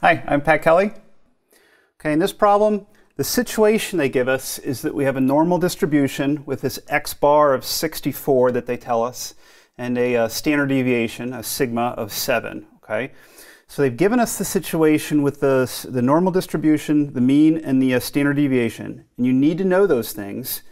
Hi, I'm Pat Kelly. Okay, in this problem, the situation they give us is that we have a normal distribution with this x bar of 64 that they tell us, and a, uh, standard deviation, a sigma of 7. Okay, so they've given us the situation with the, the normal distribution, the mean, and the uh, standard deviation. And you need to know those things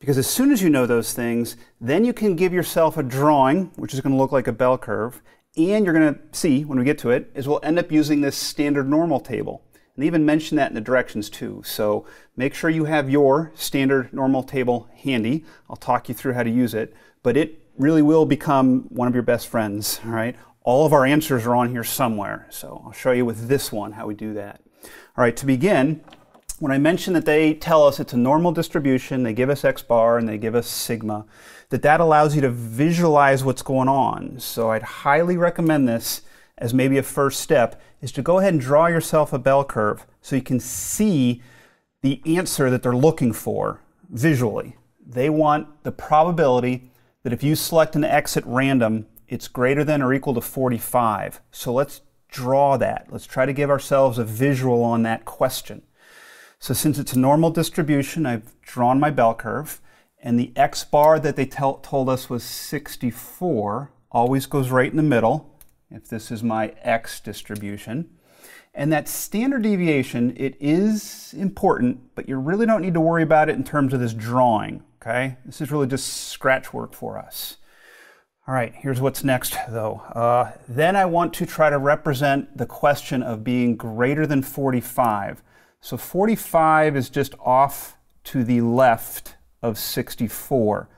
because as soon as you know those things, then you can give yourself a drawing, which is going to look like a bell curve, and you're going to see when we get to it, is we'll end up using this standard normal table. And they even mention that in the directions too. So make sure you have your standard normal table handy. I'll talk you through how to use it, but it really will become one of your best friends, all right? All of our answers are on here somewhere, so I'll show you with this one how we do that. All right, to begin, when I mentioned that they tell us it's a normal distribution, they give us x bar and they give us sigma, that that allows you to visualize what's going on. So I'd highly recommend this as maybe a first step, is to go ahead and draw yourself a bell curve so you can see the answer that they're looking for visually. They want the probability that if you select an x at random, it's greater than or equal to 45. So let's draw that. Let's try to give ourselves a visual on that question. So since it's a normal distribution, I've drawn my bell curve, and the x bar that they told us was 64 always goes right in the middle, if this is my x distribution. And that standard deviation, it is important, but you really don't need to worry about it in terms of this drawing, okay? This is really just scratch work for us. All right, here's what's next though. Uh, then I want to try to represent the question of being greater than 45. So 45 is just off to the left of 64.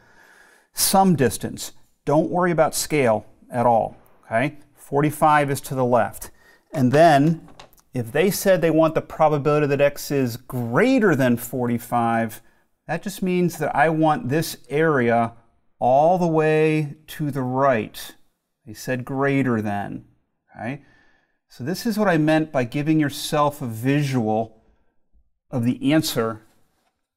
Some distance. Don't worry about scale at all, okay? 45 is to the left. And then if they said they want the probability that x is greater than 45, that just means that I want this area all the way to the right. They said greater than. Okay? So this is what I meant by giving yourself a visual of the answer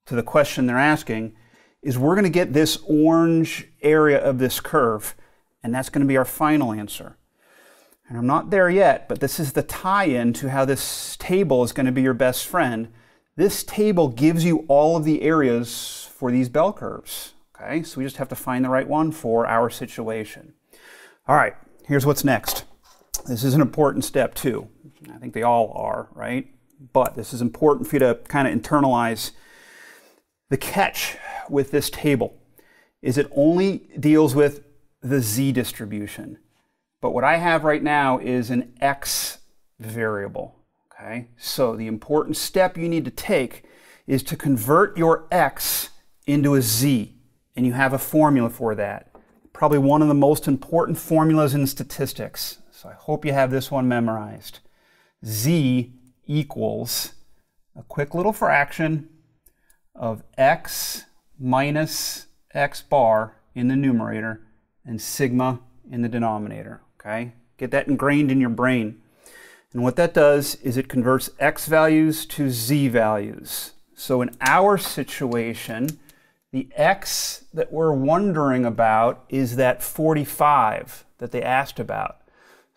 to the question they're asking is we're going to get this orange area of this curve, and that's going to be our final answer. And I'm not there yet, but this is the tie-in to how this table is going to be your best friend. This table gives you all of the areas for these bell curves. Okay, so we just have to find the right one for our situation. All right, here's what's next. This is an important step too. I think they all are, right? But this is important for you to kind of internalize. The catch with this table is it only deals with the z distribution. But what I have right now is an x variable. Okay, so the important step you need to take is to convert your x into a z and you have a formula for that. Probably one of the most important formulas in statistics. So I hope you have this one memorized. Z equals a quick little fraction of x minus x bar in the numerator and sigma in the denominator. Okay? Get that ingrained in your brain. And what that does is it converts x values to z values. So in our situation, the x that we're wondering about is that 45 that they asked about.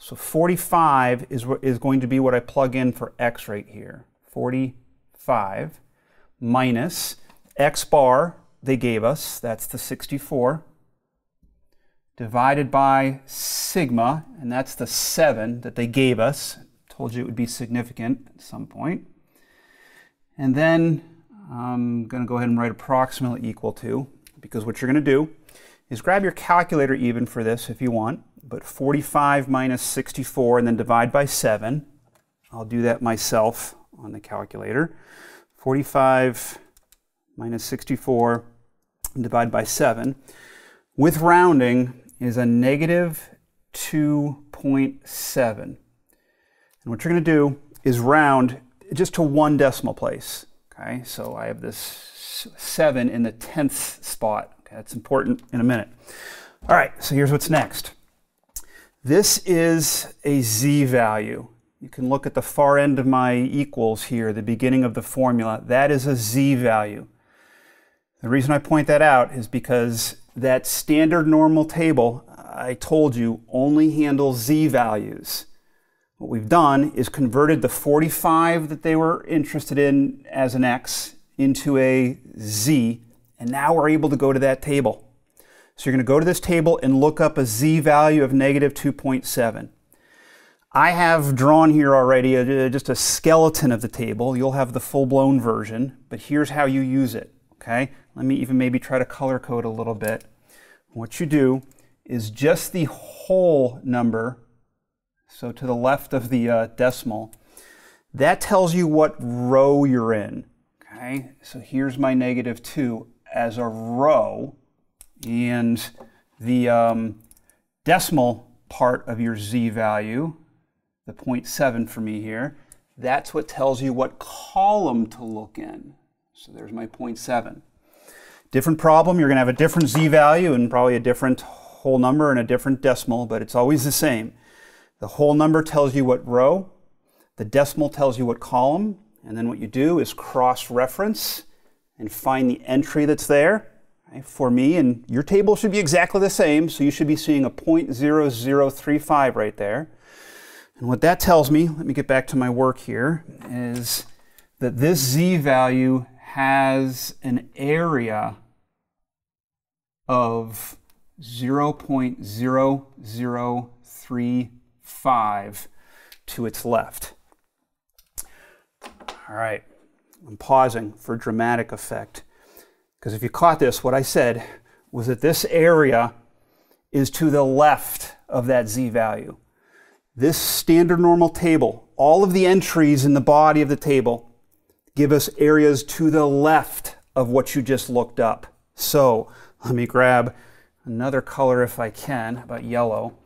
So 45 is, is going to be what I plug in for x right here. 45 minus x bar they gave us, that's the 64, divided by sigma, and that's the 7 that they gave us. Told you it would be significant at some point. And then I'm going to go ahead and write approximately equal to, because what you're going to do is grab your calculator even for this if you want, but 45 minus 64 and then divide by 7. I'll do that myself on the calculator. 45 minus 64 and divide by 7. With rounding is a negative 2.7. And what you're going to do is round just to one decimal place. Okay, so I have this 7 in the 10th spot. Okay, that's important in a minute. All right, so here's what's next. This is a z value. You can look at the far end of my equals here, the beginning of the formula. That is a z value. The reason I point that out is because that standard normal table, I told you, only handles z values. what we've done is converted the 45 that they were interested in as an x into a z, and now we're able to go to that table. So you're going to go to this table and look up a z value of negative 2.7. I have drawn here already a, just a skeleton of the table. You'll have the full-blown version, but here's how you use it, okay? Let me even maybe try to color code a little bit. What you do is just the whole number, so to the left of the uh, decimal, that tells you what row you're in, okay? So here's my negative 2 as a row, and the um, decimal part of your z value the 0.7 for me here, that's what tells you what column to look in. So there's my 0.7. Different problem, you're going to have a different z value and probably a different whole number and a different decimal, but it's always the same. The whole number tells you what row, the decimal tells you what column, and then what you do is cross-reference and find the entry that's there. For me, and your table should be exactly the same, so you should be seeing a 0.0035 right there. And what that tells me, let me get back to my work here, is that this z value has an area of 0.0035 to its left. All right, I'm pausing for dramatic effect. Because if you caught this, what I said was that this area is to the left of that z value. This standard normal table, all of the entries in the body of the table give us areas to the left of what you just looked up. So let me grab another color if I can, about yellow.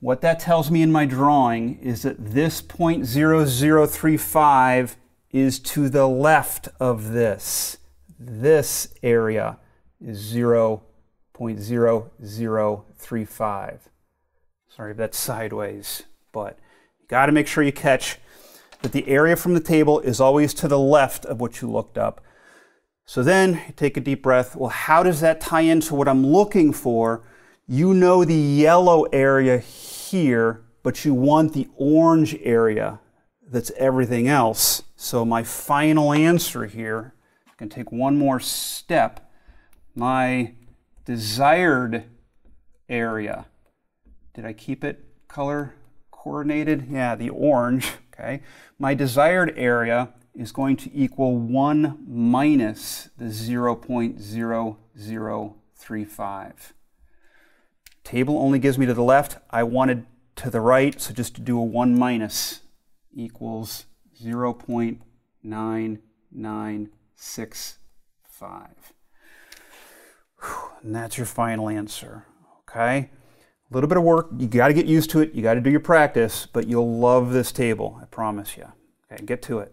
What that tells me in my drawing is that this 0.0035 is to the left of this. This area is 0.0035. Sorry, if that's sideways but you got to make sure you catch that the area from the table is always to the left of what you looked up. So then you take a deep breath. Well, how does that tie into what I'm looking for? You know the yellow area here, but you want the orange area that's everything else. So my final answer here, can take one more step. My desired area, did I keep it color coordinated? Yeah, the orange, okay? My desired area is going to equal 1 minus the 0.0035. Table only gives me to the left. I wanted to the right, so just to do a 1 minus equals 0.9965. And that's your final answer, okay? A little bit of work. You got to get used to it. You got to do your practice, but you'll love this table. I promise you. Okay, get to it.